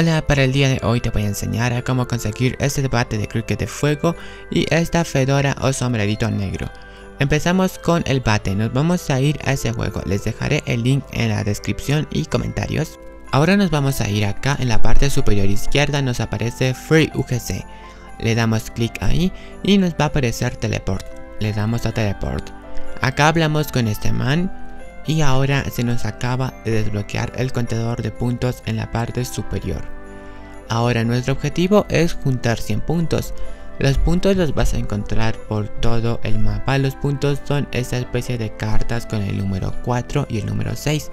Hola, para el día de hoy te voy a enseñar a cómo conseguir este bate de cricket de fuego y esta fedora o sombrerito negro. Empezamos con el bate, nos vamos a ir a ese juego, les dejaré el link en la descripción y comentarios. Ahora nos vamos a ir acá en la parte superior izquierda nos aparece Free UGC. Le damos clic ahí y nos va a aparecer Teleport. Le damos a Teleport. Acá hablamos con este man y ahora se nos acaba de desbloquear el contador de puntos en la parte superior. Ahora nuestro objetivo es juntar 100 puntos. Los puntos los vas a encontrar por todo el mapa. Los puntos son esta especie de cartas con el número 4 y el número 6.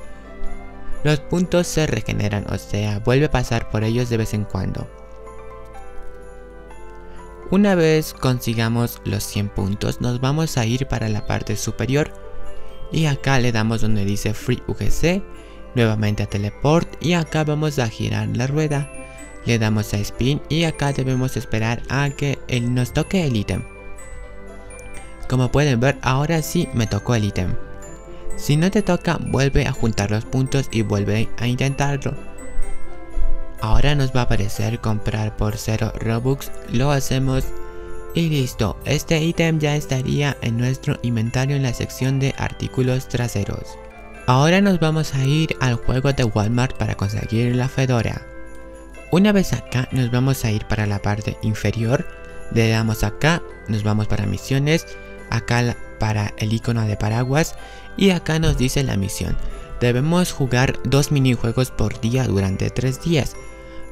Los puntos se regeneran, o sea, vuelve a pasar por ellos de vez en cuando. Una vez consigamos los 100 puntos, nos vamos a ir para la parte superior y acá le damos donde dice Free UGC, nuevamente a Teleport y acá vamos a girar la rueda. Le damos a Spin y acá debemos esperar a que él nos toque el ítem. Como pueden ver, ahora sí me tocó el ítem. Si no te toca, vuelve a juntar los puntos y vuelve a intentarlo. Ahora nos va a aparecer comprar por 0 Robux, lo hacemos y listo, este ítem ya estaría en nuestro inventario en la sección de artículos traseros. Ahora nos vamos a ir al juego de Walmart para conseguir la fedora. Una vez acá nos vamos a ir para la parte inferior, le damos acá, nos vamos para misiones, acá para el icono de paraguas y acá nos dice la misión. Debemos jugar dos minijuegos por día durante tres días.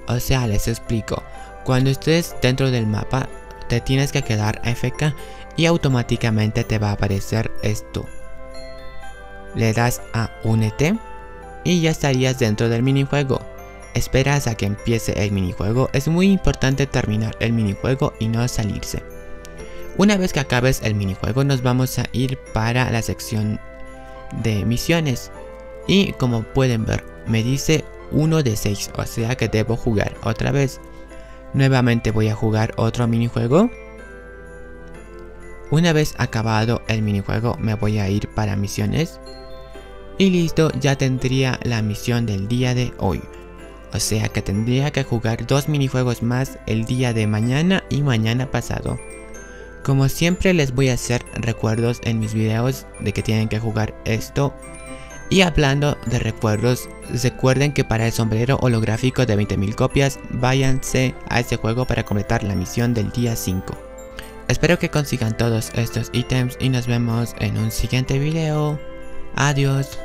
O sea, les explico. Cuando estés dentro del mapa, te tienes que quedar FK y automáticamente te va a aparecer esto. Le das a Únete y ya estarías dentro del minijuego. Esperas a que empiece el minijuego, es muy importante terminar el minijuego y no salirse. Una vez que acabes el minijuego nos vamos a ir para la sección de misiones. Y como pueden ver, me dice 1 de 6, o sea que debo jugar otra vez. Nuevamente voy a jugar otro minijuego. Una vez acabado el minijuego me voy a ir para misiones. Y listo, ya tendría la misión del día de hoy. O sea que tendría que jugar dos minijuegos más el día de mañana y mañana pasado. Como siempre les voy a hacer recuerdos en mis videos de que tienen que jugar esto y hablando de recuerdos, recuerden que para el sombrero holográfico de 20.000 copias, váyanse a ese juego para completar la misión del día 5. Espero que consigan todos estos ítems y nos vemos en un siguiente video. Adiós.